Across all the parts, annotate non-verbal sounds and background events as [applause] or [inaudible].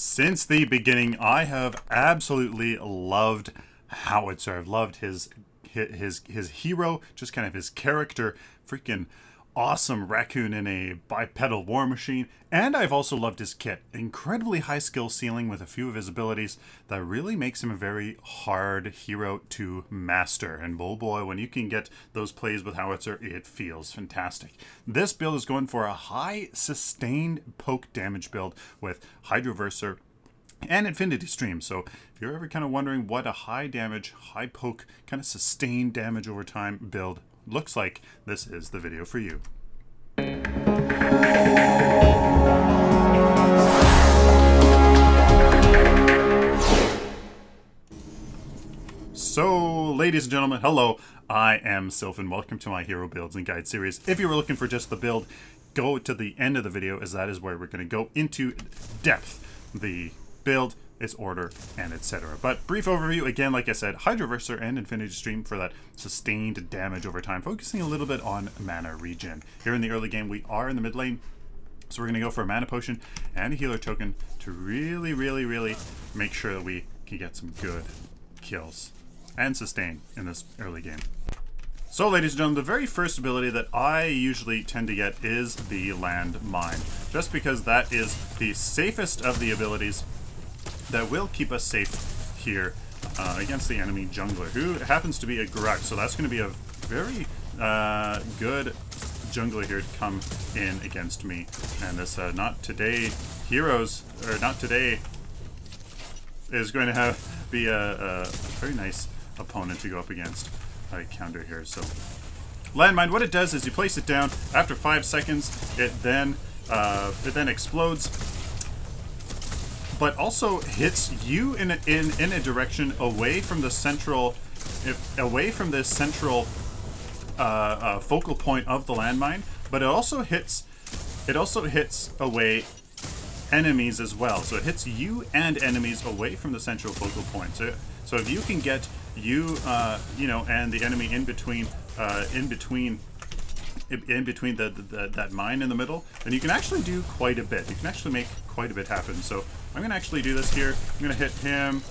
Since the beginning, I have absolutely loved Howitzer. I've loved his his his hero, just kind of his character, freaking awesome raccoon in a bipedal war machine, and I've also loved his kit. Incredibly high skill ceiling with a few of his abilities that really makes him a very hard hero to master. And oh boy, when you can get those plays with Howitzer, it feels fantastic. This build is going for a high sustained poke damage build with Hydroverser and Infinity Stream. So if you're ever kind of wondering what a high damage, high poke, kind of sustained damage over time build looks like, this is the video for you. So, ladies and gentlemen, hello. I am Sylph, and welcome to my Hero Builds and Guide series. If you were looking for just the build, go to the end of the video, as that is where we're going to go into depth. The build, its order, and etc. But brief overview, again, like I said, Hydroverser and Infinity Stream for that sustained damage over time, focusing a little bit on mana regen. Here in the early game, we are in the mid lane, so we're going to go for a mana potion and a healer token to really, really, really make sure that we can get some good kills and sustain in this early game. So ladies and gentlemen, the very first ability that I usually tend to get is the Land Mine. Just because that is the safest of the abilities that will keep us safe here uh, against the enemy jungler, who happens to be a Grux. So that's going to be a very uh, good jungler here to come in against me. And this uh, not today heroes, or not today, is going to have be a, a very nice opponent to go up against. I counter here. So landmine, what it does is you place it down. After five seconds, it then uh, it then explodes but also hits you in a, in in a direction away from the central, if, away from this central uh, uh, focal point of the landmine. But it also hits, it also hits away enemies as well. So it hits you and enemies away from the central focal point. So so if you can get you, uh, you know, and the enemy in between, uh, in between in between the, the, that mine in the middle, then you can actually do quite a bit. You can actually make quite a bit happen. So I'm going to actually do this here. I'm going to hit him.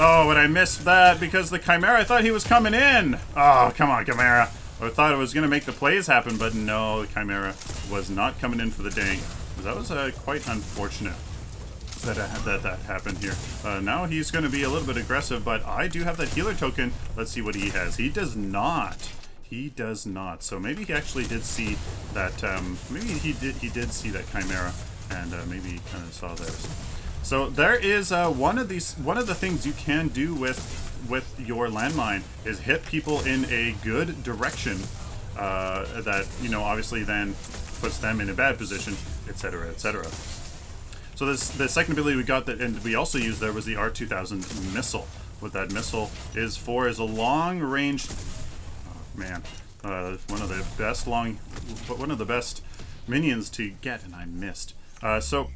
Oh, and I missed that because the Khaimera, I thought he was coming in. Oh, come on, Khaimera. I thought it was going to make the plays happen, but no, the Khaimera was not coming in for the dang. That was uh, quite unfortunate that, uh, that that happened here. Uh, now he's going to be a little bit aggressive, but I do have that healer token. Let's see what he has. He does not. He does not. So maybe he actually did see that. Um, maybe he did. He did see that Khaimera, and uh, maybe he kind of saw this. So there is uh, one of these. One of the things you can do with with your landmine is hit people in a good direction. Uh, that you know, obviously, then puts them in a bad position, etc., etc. So this the second ability we got that, and we also used there was the R2000 missile. What that missile is for is a long range man. Uh, one of the best long, but one of the best minions to get, and I missed. Uh, so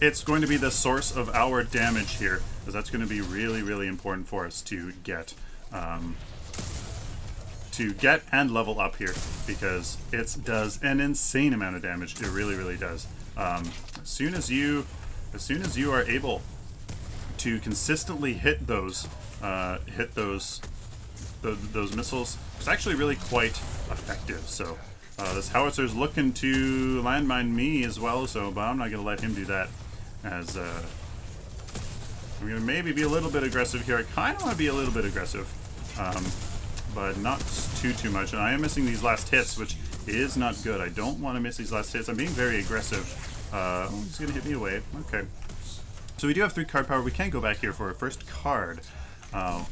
it's going to be the source of our damage here, because that's going to be really, really important for us to get. Um, to get and level up here because it does an insane amount of damage. It really, really does. Um, as soon as you, as soon as you are able to consistently hit those, uh, hit those the, those missiles it's actually really quite effective. So uh, this howitzer's looking to landmine me as well, so but I'm not going to let him do that. As uh, I'm going to maybe be a little bit aggressive here. I kind of want to be a little bit aggressive, um, but not too too much. And I am missing these last hits, which is not good. I don't want to miss these last hits. I'm being very aggressive. Uh, oh, he's going to hit me away. Okay. So we do have three card power. We can go back here for our first card. Uh,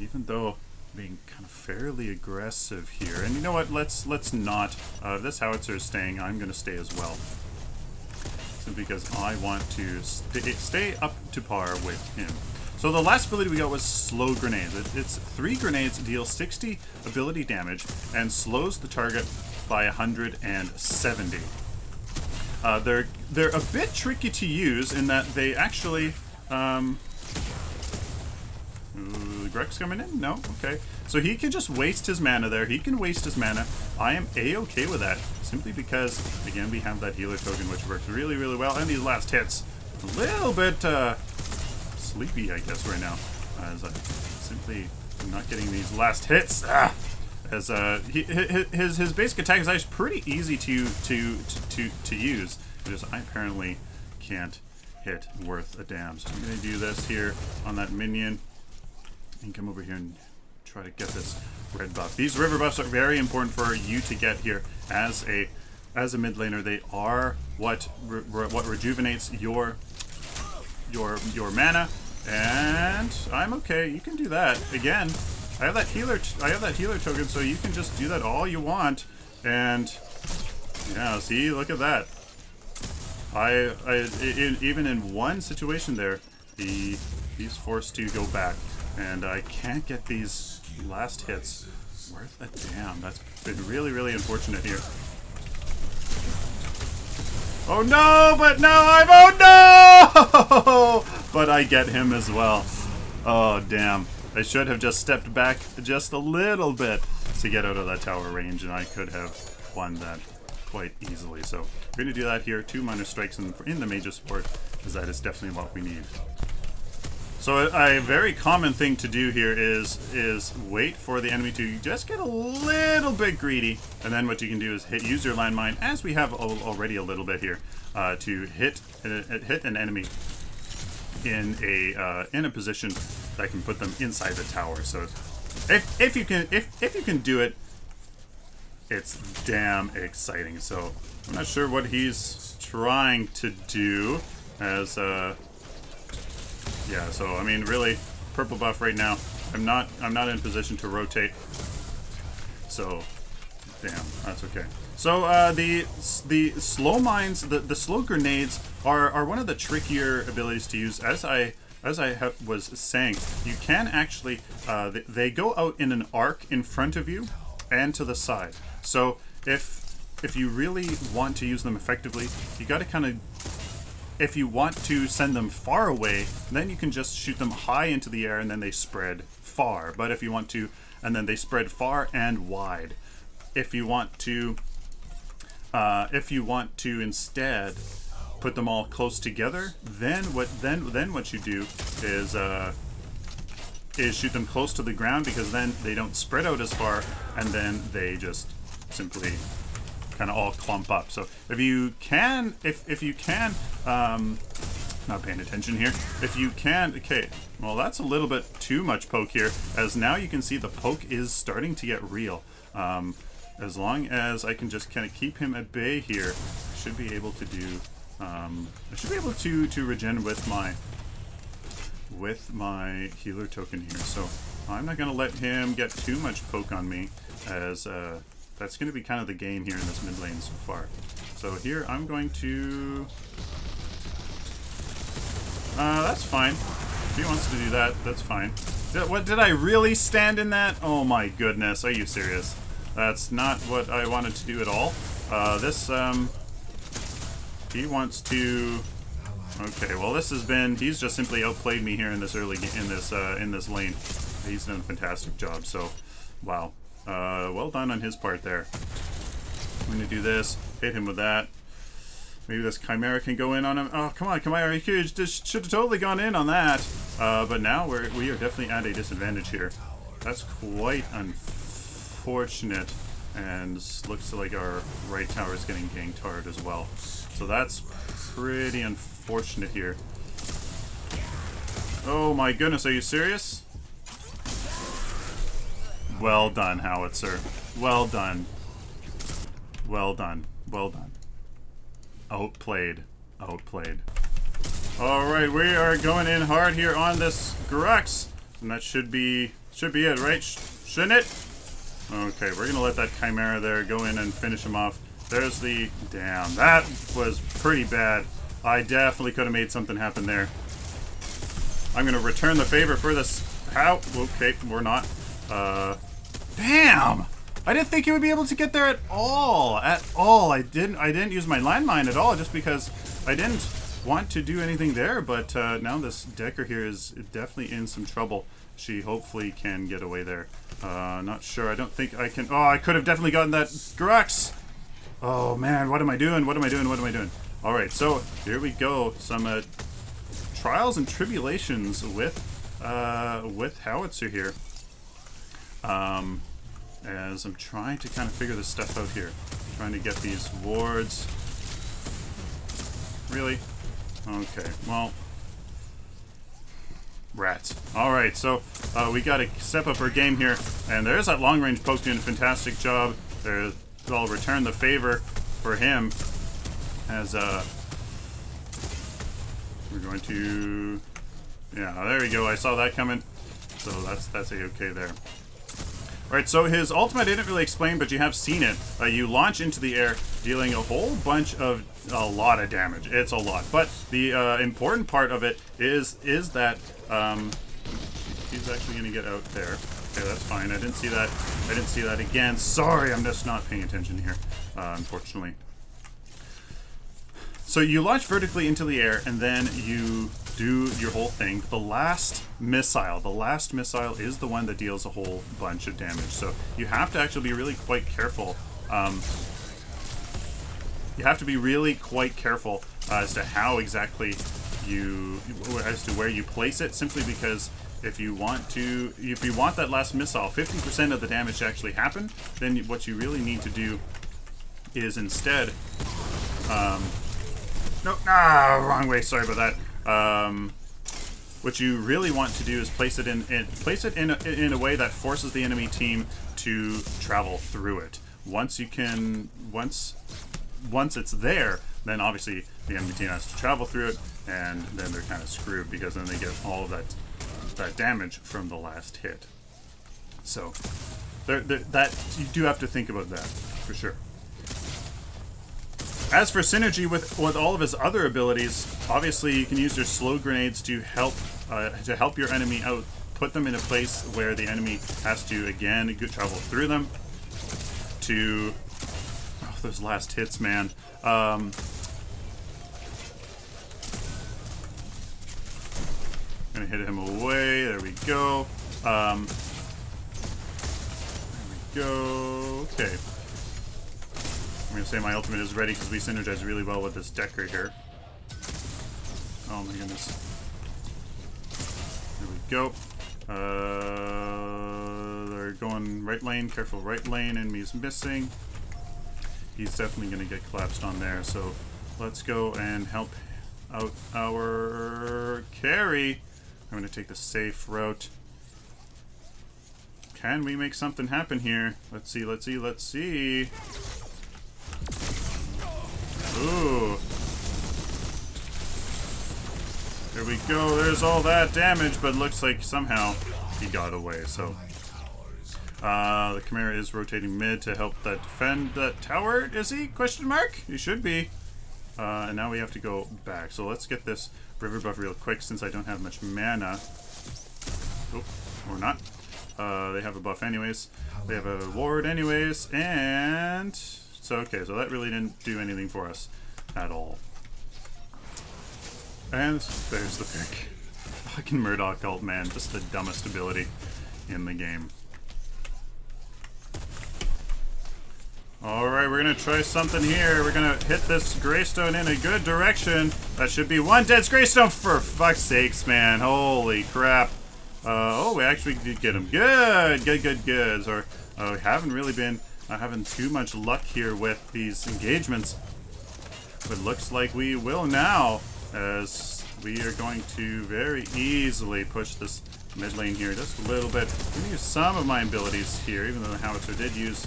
even though being kind of fairly aggressive here. And you know what? Let's let's not. Uh, this howitzer is staying. I'm going to stay as well. Simply because I want to stay, stay up to par with him. So the last ability we got was Slow Grenades. It, it's three grenades deal 60 ability damage and slows the target by 170. Uh, they're they're a bit tricky to use in that they actually um, Grux coming in? No? Okay. So he can just waste his mana there. He can waste his mana. I am a-okay with that. Simply because, again, we have that healer token, which works really, really well. And these last hits, a little bit uh, sleepy, I guess, right now, as I simply am not getting these last hits. Ah! As uh, he, his his basic attack is actually pretty easy to to to to use. Just I apparently can't hit worth a damn. So I'm gonna do this here on that minion and come over here and try to get this red buff. These river buffs are very important for you to get here as a as a mid laner. They are what re what rejuvenates your your your mana, and I'm okay. You can do that again. I have that healer. I have that healer token, so you can just do that all you want. And yeah, see, look at that. I, I in, even in one situation there, he he's forced to go back, and I can't get these last hits worth a damn. That's been really, really unfortunate here. Oh no, but now I'm, oh no! [laughs] but I get him as well. Oh damn. I should have just stepped back just a little bit to get out of that tower range, and I could have won that quite easily. So we're going to do that here. Two minor strikes in, in the major support, because that is definitely what we need. So a, a, very common thing to do here is is wait for the enemy to just get a little bit greedy, and then what you can do is hit use your landmine, as we have already a little bit here, uh, to hit uh, hit an enemy in a uh, in a position that can put them inside the tower. So if if you can if if you can do it, it's damn exciting. So I'm not sure what he's trying to do as uh yeah, so I mean really purple buff right now. I'm not I'm not in position to rotate. So damn, that's okay. So uh, the the slow mines, the the slow grenades are are one of the trickier abilities to use. As I as I was saying, you can actually uh, they, they go out in an arc in front of you and to the side. So if if you really want to use them effectively, you got to kind of if you want to send them far away, then you can just shoot them high into the air and then they spread far. But if you want to, and then they spread far and wide. If you want to uh, if you want to instead put them all close together, then what then then what you do is uh, is shoot them close to the ground because then they don't spread out as far, and then they just simply kind of all clump up. So if you can, if if you can, um, not paying attention here. If you can, okay, well that's a little bit too much poke here, as now you can see the poke is starting to get real. Um, as long as I can just kind of keep him at bay here, I should be able to do, um, I should be able to, to regen with my, with my healer token here. So I'm not going to let him get too much poke on me as, uh, that's going to be kind of the game here in this mid lane so far. So here I'm going to, uh, that's fine. If he wants to do that, that's fine. Did, what, did I really stand in that? Oh my goodness, are you serious? That's not what I wanted to do at all. Uh, this, um, he wants to. Okay, well, this has been. He's just simply outplayed me here in this early in this uh, in this lane. He's done a fantastic job. So, wow, uh, well done on his part there. I'm gonna do this. Hit him with that. Maybe this Khaimera can go in on him. Oh, come on, Khaimera. You should have totally gone in on that. Uh, but now we're, we are definitely at a disadvantage here. That's quite unfortunate, and looks like our right tower is getting ganked hard as well. So that's pretty unfortunate here. Oh my goodness, are you serious? Well done, Howitzer. Well done. Well done. Well done. Outplayed. Outplayed. Alright, we are going in hard here on this Grux. And that should be should be it, right? Shouldn't it? Okay, we're gonna let that Khaimera there go in and finish him off. There's the... Damn, that was pretty bad. I definitely could have made something happen there. I'm gonna return the favor for this. How? Okay, we're not. Uh, damn! I didn't think he would be able to get there at all. At all. I didn't. I didn't use my landmine at all, just because I didn't want to do anything there. But uh, now this Dekker here is definitely in some trouble she hopefully can get away there. Uh, not sure. I don't think I can. Oh, I could have definitely gotten that Grux. Oh man, what am I doing? What am I doing? What am I doing? All right, so here we go. Some uh, trials and tribulations with uh, with Howitzer here. Um, as I'm trying to kind of figure this stuff out here. Trying to get these wards. Really? Okay, well... Rats. Alright, so uh, we got to step up our game here. And there's that long-range poke doing a fantastic job. There, I'll return the favor for him. As, uh... We're going to... Yeah, there we go. I saw that coming. So that's that's a okay there. Alright, so his ultimate I didn't really explain, but you have seen it. Uh, you launch into the air, dealing a whole bunch of, a lot of damage. It's a lot. But the uh, important part of it is is that, um, he's actually going to get out there. Okay, that's fine. I didn't see that. I didn't see that again. Sorry, I'm just not paying attention here, uh, unfortunately. So you launch vertically into the air, and then you do your whole thing. The last missile, the last missile is the one that deals a whole bunch of damage. So you have to actually be really quite careful. Um, you have to be really quite careful uh, as to how exactly you, as to where you place it, simply because if you want to, if you want that last missile, 50% of the damage to actually happen, then what you really need to do is instead, um, no, ah, wrong way, sorry about that. Um, what you really want to do is place it in, in place it in a, in a way that forces the enemy team to travel through it. Once you can, once once it's there, then obviously the enemy team has to travel through it, and then they're kind of screwed because then they get all of that that damage from the last hit. So, they're, that you do have to think about that for sure. As for synergy with with all of his other abilities, obviously you can use your slow grenades to help uh, to help your enemy out. Put them in a place where the enemy has to again travel through them. To oh, those last hits, man. Um, gonna hit him away. There we go. Um, there we go. Okay. I'm gonna say my ultimate is ready because we synergize really well with this deck right here. Oh my goodness. There we go. Uh, they're going right lane. Careful, right lane. Enemy's missing. He's definitely gonna get collapsed on there. So let's go and help out our carry. I'm gonna take the safe route. Can we make something happen here? Let's see, let's see, let's see. Ooh. There we go. There's all that damage, but looks like somehow he got away. So uh, the Khaimera is rotating mid to help that defend that tower. Is he? Question mark? He should be. Uh, and now we have to go back. So let's get this river buff real quick since I don't have much mana. Oh, or not. Uh, they have a buff anyways. They have a ward anyways. And so, okay, so that really didn't do anything for us at all. And there's the pick. Fucking Murdock ult, man. Just the dumbest ability in the game. Alright, we're gonna try something here. We're gonna hit this Greystone in a good direction. That should be one dead Greystone for fuck's sakes, man. Holy crap. Uh, oh, we actually did get him. Good, good, good, good. So, uh, we haven't really been not having too much luck here with these engagements. But looks like we will now, as we are going to very easily push this mid lane here just a little bit. I'm going to use some of my abilities here, even though the Howitzer did use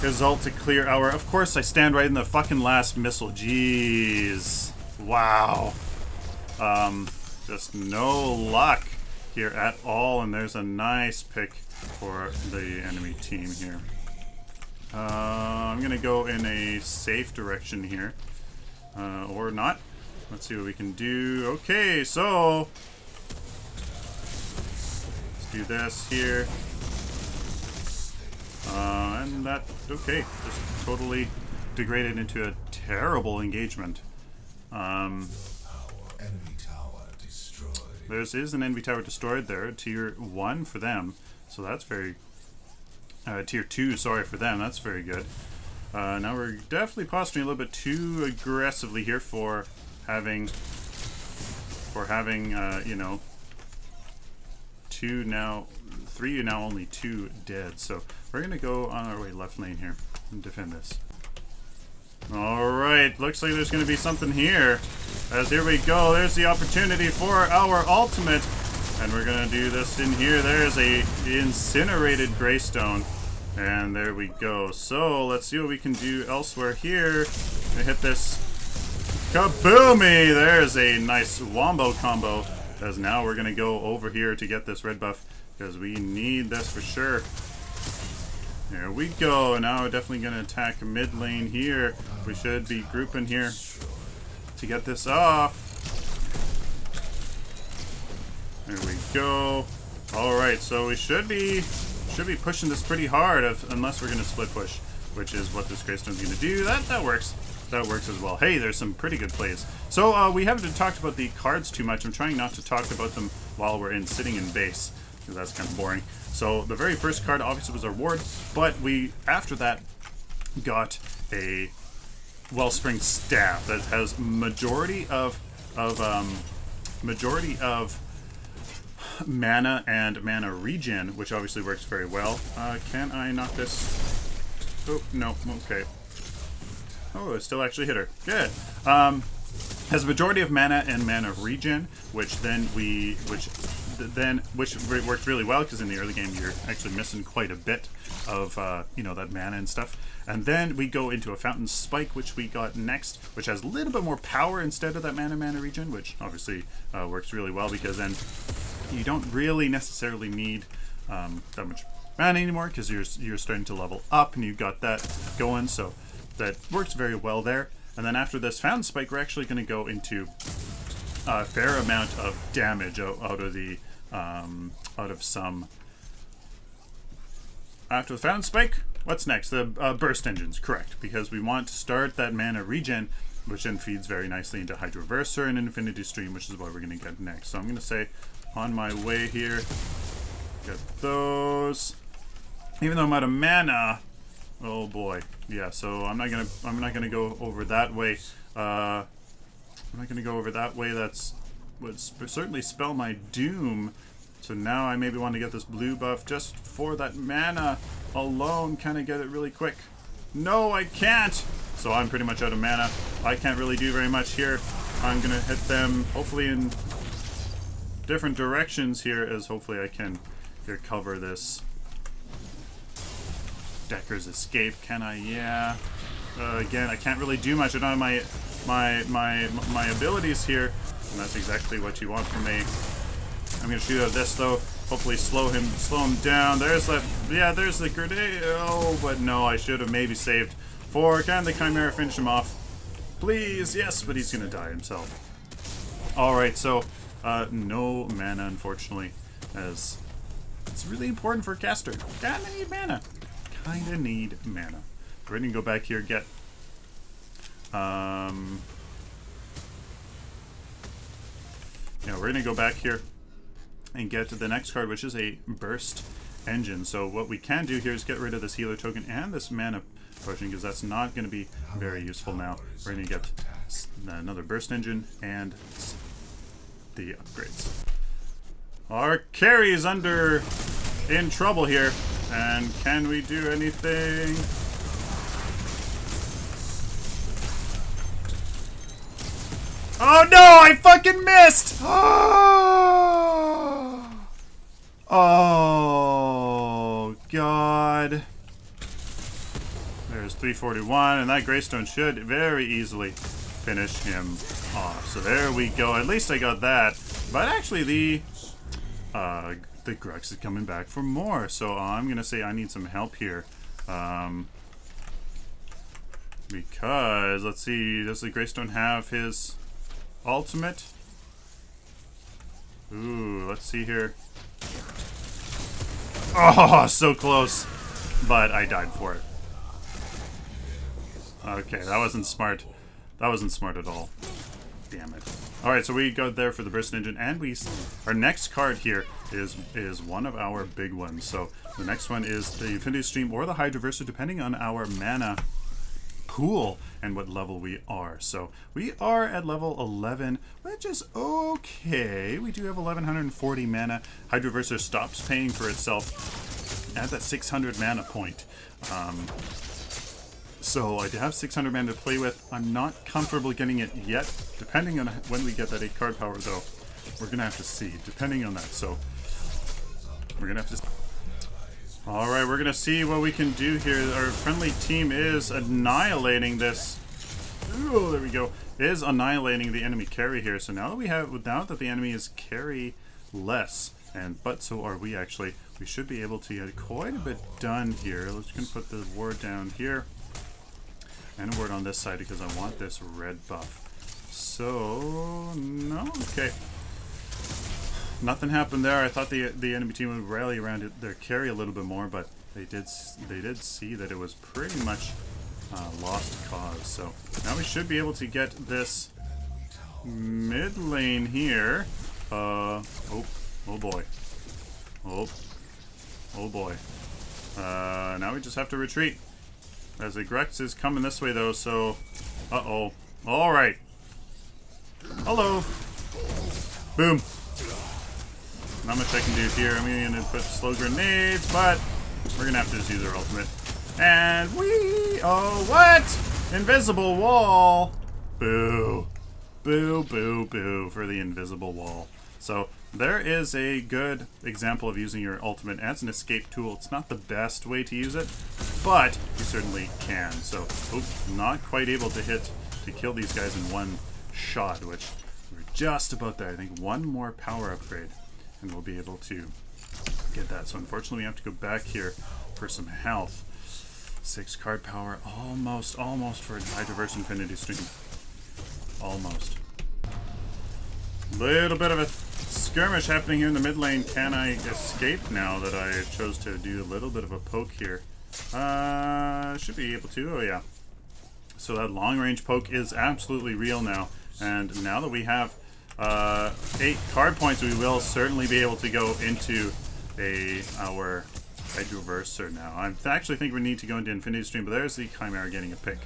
his ult to clear our... Of course, I stand right in the fucking last missile. Jeez. Wow. Um, just no luck here at all, and there's a nice pick for the enemy team here. Uh, I'm going to go in a safe direction here. Uh, or not. Let's see what we can do. Okay, so... Let's do this here. Uh, and that... Okay, just totally degraded into a terrible engagement. Um, there is an enemy tower destroyed there, tier 1 for them. So that's very... Uh, tier 2, sorry for them, that's very good. Uh, now we're definitely posturing a little bit too aggressively here for having for having, uh, you know, two now, three now only two dead. So we're going to go on our way left lane here and defend this. Alright, looks like there's going to be something here. As here we go, there's the opportunity for our ultimate. And we're to do this in here. There's a incinerated Greystone. And there we go. So, let's see what we can do elsewhere here. And hit this kaboomy! There's a nice wombo combo. As now we're to go over here to get this red buff. Because we need this for sure. There we go. Now we're definitely to attack mid lane here. We should be grouping here to get this off. There we go. All right, so we should be should be pushing this pretty hard, if, unless we're going to split push, which is what this Greystone's going to do. That that works. That works as well. Hey, there's some pretty good plays. So uh, we haven't talked about the cards too much. I'm trying not to talk about them while we're in sitting in base, because that's kind of boring. So the very first card obviously was our ward, but we, after that, got a Wellspring Staff that has majority of, of um, majority of mana and mana regen, which obviously works very well. Uh, can I knock this? Oh, no, okay. Oh, it still actually hit her. Good. Um, has a majority of mana and mana regen, which then we, which then which worked really well because in the early game you're actually missing quite a bit of uh, you know that mana and stuff. And then we go into a Fountain Spike, which we got next, which has a little bit more power instead of that mana mana regen, which obviously uh, works really well because then you don't really necessarily need um, that much mana anymore because you're you're starting to level up and you got that going, so that works very well there. And then after this Fountain Spike, we're actually going to go into a fair amount of damage out, of the um, out of some. After the Fountain Spike, what's next? The uh, Burst Engines, correct? Because we want to start that mana regen, which then feeds very nicely into Hydroverser and Infinity Stream, which is what we're going to get next. So I'm going to say, on my way here, get those. Even though I'm out of mana, Oh boy, yeah. So I'm not gonna I'm not gonna go over that way. Uh, I'm not gonna go over that way. That's would sp certainly spell my doom. So now I maybe want to get this blue buff just for that mana alone. Can I get it really quick? No, I can't. So I'm pretty much out of mana. I can't really do very much here. I'm gonna hit them hopefully in different directions here as hopefully I can here cover this Dekker's escape. Can I? Yeah. Uh, again, I can't really do much. I don't have my, my, my, my abilities here. And that's exactly what you want from me. I'm gonna shoot at this though. Hopefully slow him, slow him down. There's that. Yeah, there's the grenade. Oh, but no, I should have maybe saved for. Can the Khaimera finish him off? Please, yes, but he's gonna die himself. All right, so uh, no mana, unfortunately, as it's really important for caster. Kinda need mana kind of need mana. We're to go back here, get... Um, yeah, we're to go back here and get the next card, which is a Burst Engine. So what we can do here is get rid of this healer token and this mana potion, because that's not to be very useful now. We're to get another Burst Engine and the upgrades. Our carry is under in trouble here. And can we do anything? Oh no, I fucking missed! Oh, [gasps] oh God. There's 341, and that Greystone should very easily finish him off. So there we go. At least I got that. But actually, the uh, the Grux is coming back for more. So I'm going to say I need some help here. Um, because, let's see, does the Greystone have his ultimate? Ooh, let's see here. Oh, [laughs] so close. But I died for it. Okay, that wasn't smart. That wasn't smart at all. Damn it. Alright, so we go there for the Burst Engine, and we... Our next card here is is one of our big ones. So the next one is the Infinity Stream or the Hydroverser, depending on our mana pool and what level we are. So we are at level 11, which is okay. We do have 1140 mana. Hydroverser stops paying for itself at that 600 mana point. Um, so I do have 600 mana to play with. I'm not comfortable getting it yet. Depending on when we get that 8 card power though, we're going to have to see, depending on that. So we're going to have to... Alright, we're going to see what we can do here. Our friendly team is annihilating this. Oh, there we go. Is annihilating the enemy carry here. So now that we have, now that the enemy is carry less, and but so are we actually, we should be able to get quite a bit done here. Let's gonna put the ward down here. And word on this side because I want this red buff. So, no, okay. Nothing happened there. I thought the the enemy team would rally around it, their carry a little bit more, but they did they did see that it was pretty much uh, lost cause. So now we should be able to get this mid lane here. Uh, oh, oh boy. Oh, oh boy. Uh, now we just have to retreat. As the Grux is coming this way though, so... Uh-oh. Alright. Hello. Boom. Not much I can do here. I'm going to put slow grenades, but we're going to have to just use our ultimate. And we... Oh, what? Invisible wall. Boo. Boo, boo, boo for the invisible wall. So there is a good example of using your ultimate as an escape tool. It's not the best way to use it, but you certainly can. So, oh, not quite able to hit, to kill these guys in one shot, which we're just about there. I think one more power upgrade, and we'll be able to get that. So unfortunately, we have to go back here for some health. Six card power, almost, almost for a diverse Infinity Stream. Almost. Little bit of a skirmish happening here in the mid lane. Can I escape now that I chose to do a little bit of a poke here? Uh, should be able to. Oh, yeah. So that long range poke is absolutely real now. And now that we have uh, eight card points, we will certainly be able to go into a our Hydroverser now. I actually think we need to go into Infinity Stream, but there's the Khaimera getting a pick.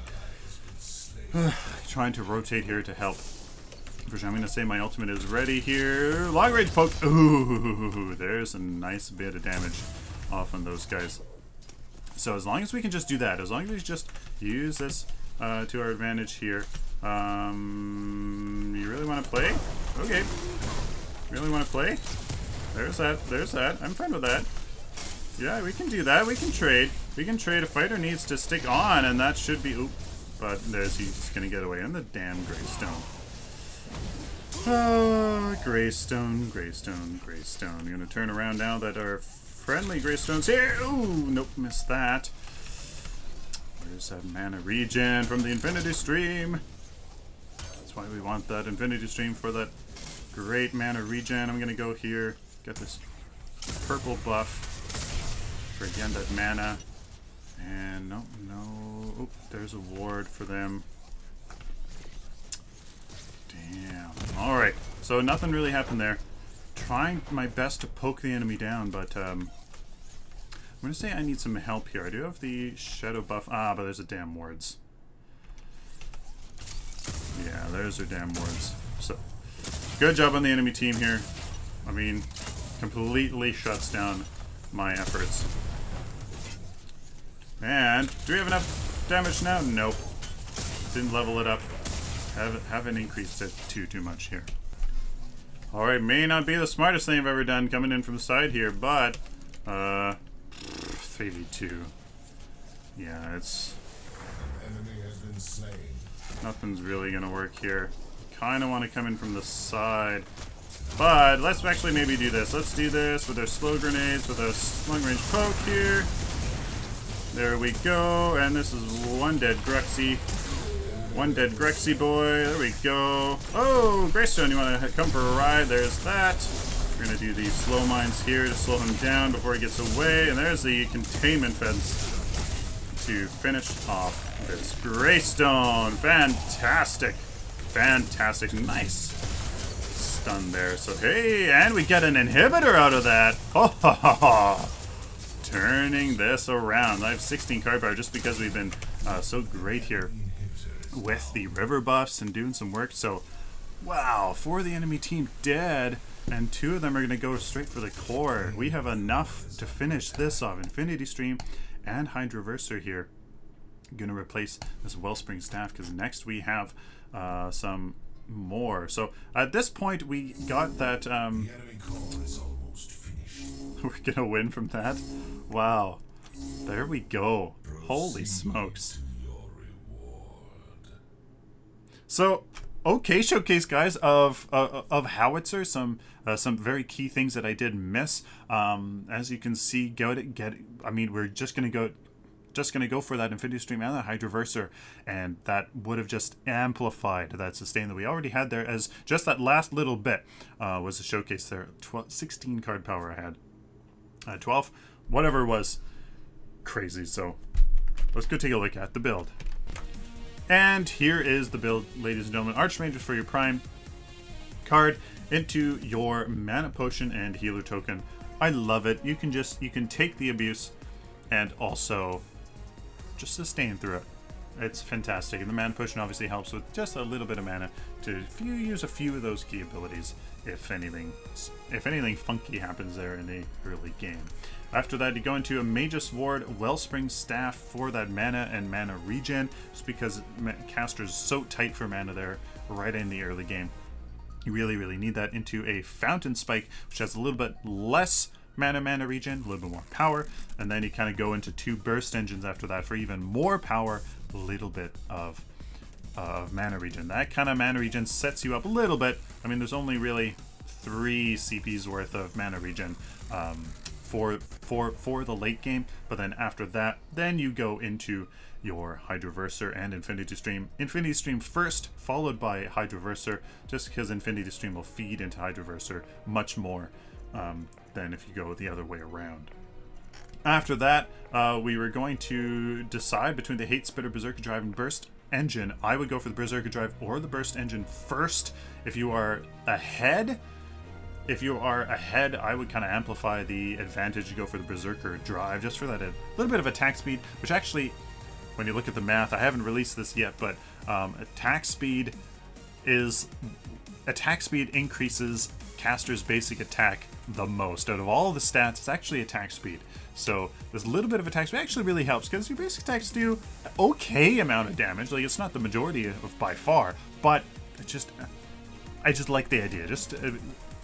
[sighs] Trying to rotate here to help. I'm going to say my ultimate is ready here. Long range poke. Ooh, [laughs] there's a nice bit of damage off on those guys. So as long as we can just do that, as long as we just use this uh, to our advantage here. Um, you really want to play? Okay. Really want to play? There's that. There's that. I'm fine with that. Yeah, we can do that. We can trade. We can trade. A fighter needs to stick on, and that should be... Oop. But there's he's going to get away. And the damn Greystone. Oh, Greystone, Greystone, Greystone. I'm gonna turn around now that our friendly Greystone's here. Ooh, nope, missed that. Where's that mana regen from the Infinity Stream? That's why we want that Infinity Stream for that great mana regen. I'm gonna go here, get this purple buff for again that mana. And no, no, oh, there's a ward for them. Damn. Alright, so nothing really happened there. Trying my best to poke the enemy down, but um, I'm going to say I need some help here. I do have the shadow buff. Ah, but there's a damn wards. Yeah, there's their damn wards. So, good job on the enemy team here. I mean, completely shuts down my efforts. And, do we have enough damage now? Nope. Didn't level it up. Haven't, haven't increased it too, too much here. Alright, may not be the smartest thing I've ever done coming in from the side here, but, uh, 3v2. Yeah, it's... Nothing's really gonna work here. Kinda wanna come in from the side. But, let's actually maybe do this. Let's do this with our slow grenades, with our long range poke here. There we go, and this is one dead Gruxy. One dead Grexy boy. There we go. Oh, Greystone, you want to come for a ride? There's that. We're going to do these slow mines here to slow him down before he gets away. And there's the containment fence to finish off this Greystone. Fantastic. Fantastic. Nice stun there. So, hey, and we get an inhibitor out of that. [laughs] Oh, ha, ha, ha. Turning this around. I have 16 card power just because we've been uh, so great here with the river buffs and doing some work. So, wow, for the enemy team dead, and two of them are going to go straight for the core. We have enough to finish this off. Infinity Stream and Hydroverser here. Going to replace this Wellspring Staff because next we have uh, some more. So at this point we got that... Um, [laughs] we're going to win from that? Wow. There we go. Holy smokes. So, okay showcase, guys, of uh, of howitzer. Some uh, some very key things that I did miss. Um, as you can see, go to get. I mean, we're just gonna go. Just going to go for that Infinity Stream and that Hydroverser, and that would have just amplified that sustain that we already had there as just that last little bit uh, was a showcase there. 12, 16 card power I had. Uh, 12, whatever was, crazy. So let's go take a look at the build. And here is the build, ladies and gentlemen. Archmages for your Prime card into your Mana Potion and Healer token. I love it. You can just, you can take the abuse and also just sustain through it. It's fantastic. And the Mana Potion obviously helps with just a little bit of mana to you use a few of those key abilities if anything if anything funky happens there in the early game. After that, you go into a Magus Ward Wellspring Staff for that mana and mana regen, just because caster's so tight for mana there right in the early game. You really, really need that into a Fountain Spike, which has a little bit less mana mana regen, a little bit more power, and then you kind of go into two burst engines after that for even more power, a little bit of of mana regen. That kind of mana regen sets you up a little bit. I mean, there's only really three CPs worth of mana regen um, for for for the late game, but then after that, then you go into your Hydroverser and Infinity Stream. Infinity Stream first, followed by Hydroverser, just because Infinity Stream will feed into Hydroverser much more um, than if you go the other way around. After that, uh, we were going to decide between the Hate Spitter, Berserker Drive, and Burst engine. I would go for the Berserker Drive or the Burst engine first. If you are ahead, if you are ahead, I would kind of amplify the advantage to go for the Berserker Drive, just for that a little bit of attack speed, which actually, when you look at the math, I haven't released this yet, but um, attack speed is attack speed increases caster's basic attack the most. Out of all the stats, it's actually attack speed. So a little bit of attack speed actually really helps because your basic attacks do okay amount of damage. Like it's not the majority of by far, but it just I just like the idea. Just uh,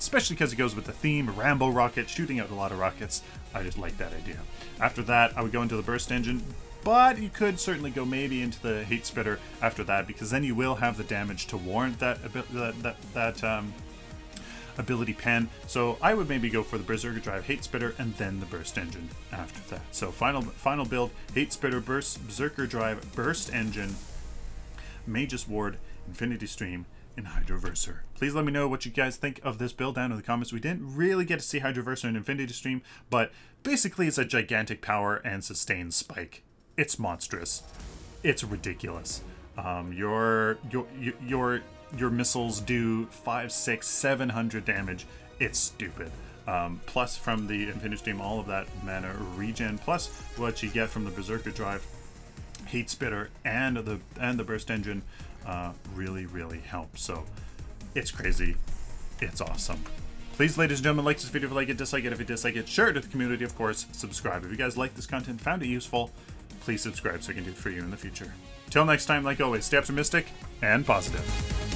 especially because it goes with the theme Rambo rocket, shooting out a lot of rockets. I just like that idea. After that, I would go into the burst engine, but you could certainly go maybe into the hate spitter after that because then you will have the damage to warrant that that that, that um, ability pen. So I would maybe go for the Berserker Drive Hate Spitter and then the Burst Engine after that. So final final build, Hate Spitter, Burst, Berserker Drive, Burst Engine, Mage's Ward, Infinity Stream, and Hydroverser. Please let me know what you guys think of this build down in the comments. We didn't really get to see Hydroverser in Infinity Stream, but basically it's a gigantic power and sustained spike. It's monstrous. It's ridiculous. Um, your your your your missiles do five, six, seven hundred damage. It's stupid. Um, plus from the Infinity Stream, all of that mana regen, plus what you get from the Berserker Drive, Hate Spitter, and the and the Burst Engine, uh, really really helps. So it's crazy, it's awesome. Please, ladies and gentlemen, like this video if you like it, dislike it if you dislike it, share it to the community, of course, subscribe. If you guys like this content, found it useful, please subscribe so I can do it for you in the future. Till next time, like always, stay optimistic and positive.